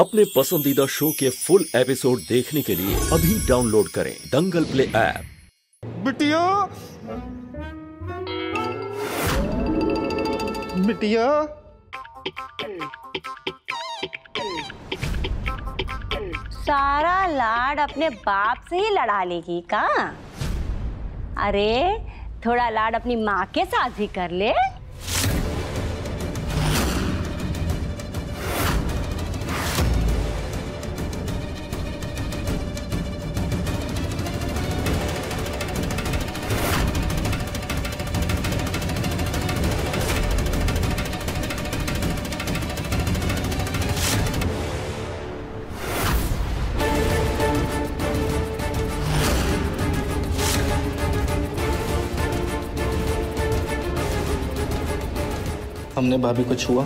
अपने पसंदीदा शो के फुल एपिसोड देखने के लिए अभी डाउनलोड करें दंगल प्ले ऐप। बिटिया। बिटिया। सारा लाड अपने बाप से ही लड़ा लेगी का? अरे थोड़ा लाड अपनी माँ के साथ भी कर ले। हमने भाभी को छुआ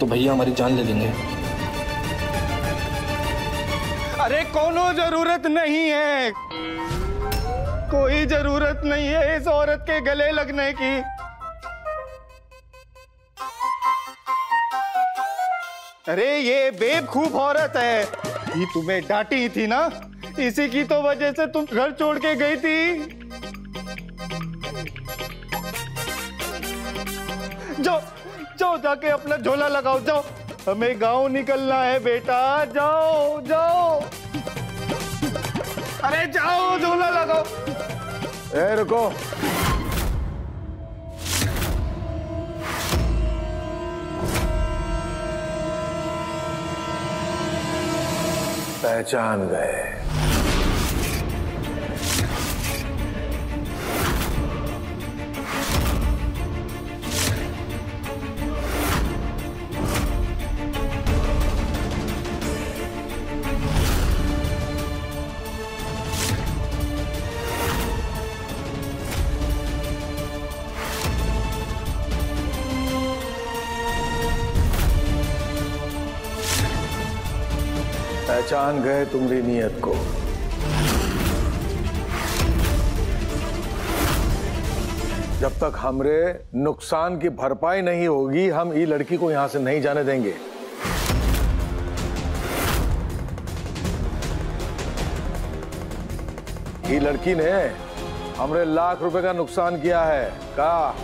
तो भैया हमारी जान ले लेंगे। अरे कोनो ज़रूरत नहीं है। कोई ज़रूरत नहीं है इस औरत के गले लगने की। अरे ये बेवकूफ़ औरत है। ये तुम्हें डांटी थी ना? इसी की तो वजह से तुम घर छोड़ के गई थी। जाओ जाके अपना झोला लगाओ, जाओ। हमें गाँव निकलना है, बेटा। जाओ जाओ। अरे जाओ, झोला लगाओ। ए, रुको। पहचान गए। पहचान गए तुम्हारी नीयत को। जब तक हमरे नुकसान की भरपाई नहीं होगी, हम ई लड़की को यहाँ से नहीं जाने देंगे। ये लड़की ने हमरे लाख रुपए का नुकसान किया है। का?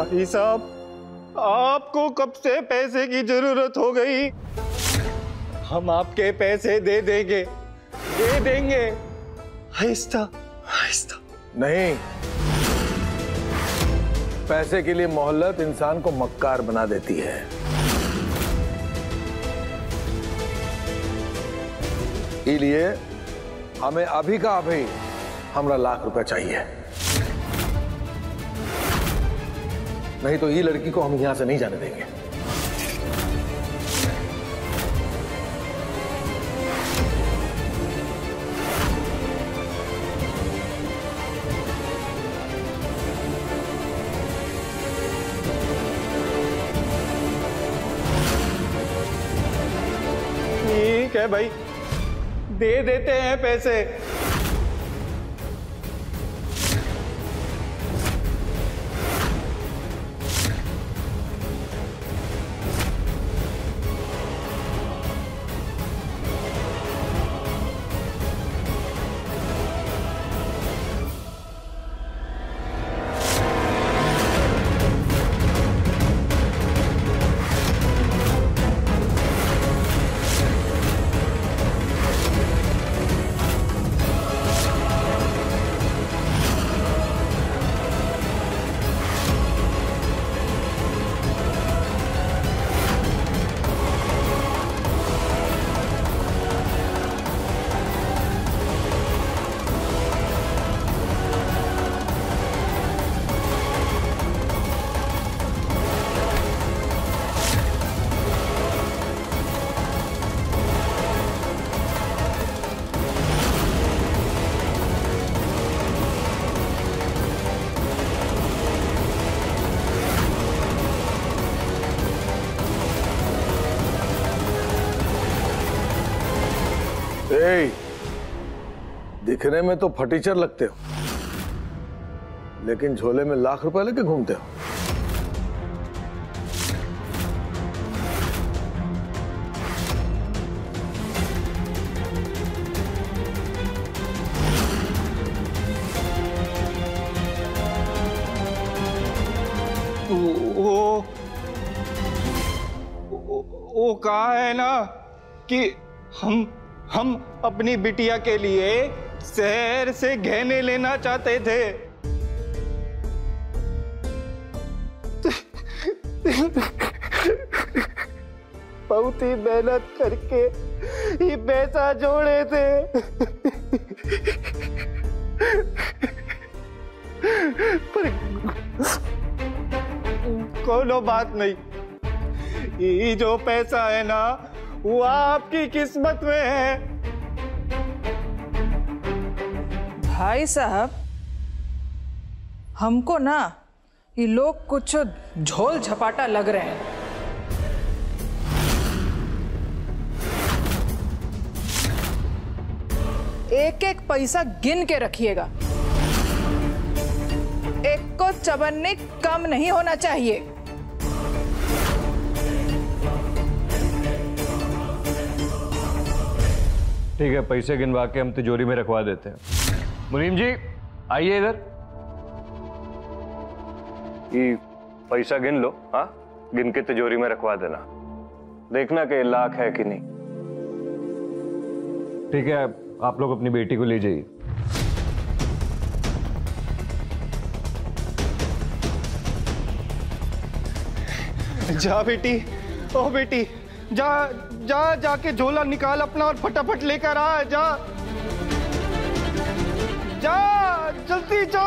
भाई साहब, आपको कब से पैसे की ज़रूरत हो गई? हम आपके पैसे दे देंगे दे देंगे। आहिस्ता आहिस्ता। नहीं। पैसे के लिए मोहल्लत इंसान को मक्कार बना देती है। इसलिए हमें अभी का अभी हमारा लाख रुपए चाहिए। नहीं तो ये लड़की को हम यहाँ से नहीं जाने देंगे। ठीक है भाई। दे देते हैं पैसे। ए, दिखने में तो फटीचर लगते हो लेकिन झोले में लाख रुपए लेके घूमते हो। वो वो- वो कहा है ना कि हम हम अपनी बिटिया के लिए शहर से गहने लेना चाहते थे। बहुत ही मेहनत करके ये पैसा जोड़े थे। पर कोनो बात नहीं, ये जो पैसा है ना वो आपकी किस्मत में है। भाई साहब, हमको ना ये लोग कुछ झोल झपाटा लग रहे हैं। एक एक पैसा गिन के रखिएगा। एक को चवन्नी कम नहीं होना चाहिए। ठीक है पैसे गिनवा के हम तिजोरी में रखवा देते हैं। मुनीम जी आइए इधर। ये पैसा गिन लो हाँ? गिन के तिजोरी में रखवा देना। देखना कि लाख है कि नहीं। ठीक है आप लोग अपनी बेटी को ले जाइए। जा बेटी ओ बेटी जा। जा, जाके झोला निकाल अपना और फटाफट लेकर आ, जा। जा, जल्दी जा।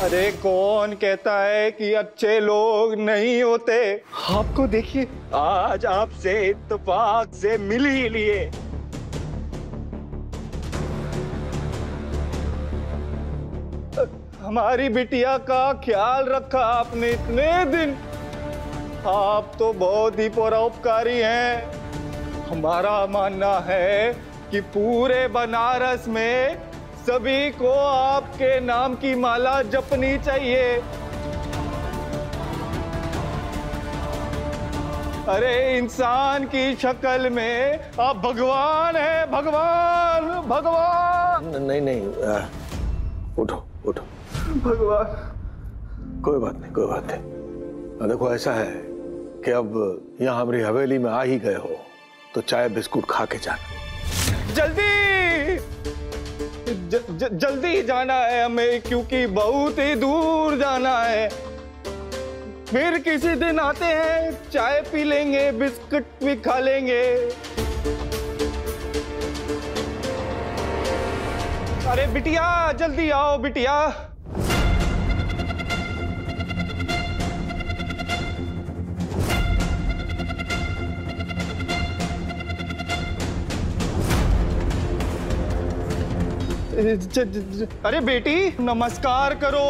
अरे कौन कहता है कि अच्छे लोग नहीं होते? आपको देखिए, आज आपसे इत्तेफाक से मिल ही लिए। हमारी बिटिया का ख्याल रखा आपने इतने दिन। आप तो बहुत ही परोपकारी हैं। हमारा मानना है कि पूरे बनारस में सभी को आपके नाम की माला जपनी चाहिए। अरे इंसान की शक्ल में आप भगवान है भगवान भगवान। नहीं नहीं आ, उठो उठो। भगवान। कोई बात नहीं कोई बात नहीं। देखो ऐसा है कि अब यहाँ हमारी हवेली में आ ही गए हो तो चाय बिस्कुट खा के जाना। जल्दी! ज, ज, जल्दी जाना है हमें क्योंकि बहुत ही दूर जाना है। फिर किसी दिन आते हैं चाय पी लेंगे बिस्कुट भी खा लेंगे। अरे बिटिया जल्दी आओ बिटिया। ज, ज, ज, अरे बेटी नमस्कार करो।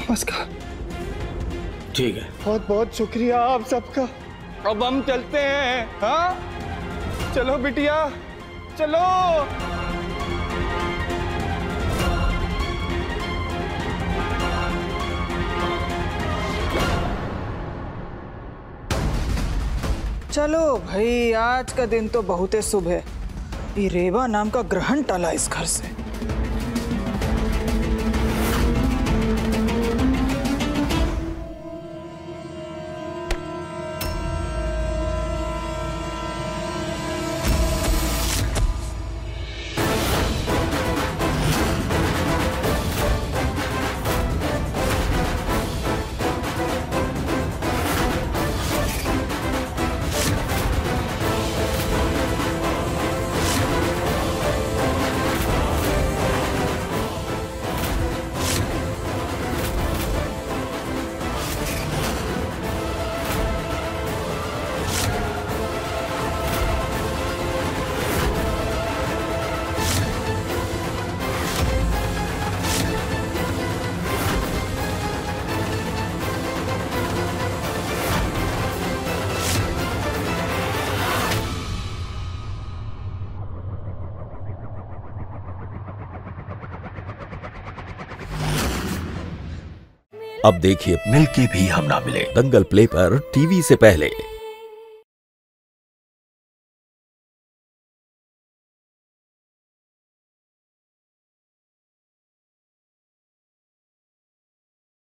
नमस्कार। ठीक है। बहुत बहुत शुक्रिया आप सबका। अब हम चलते हैं हाँ? चलो बिटिया चलो। चलो भाई आज का दिन तो बहुत ही शुभ है। ये रेवा नाम का ग्रहण टाला इस घर से। अब देखिए मिलके भी हम ना मिले। दंगल प्ले पर टीवी से पहले।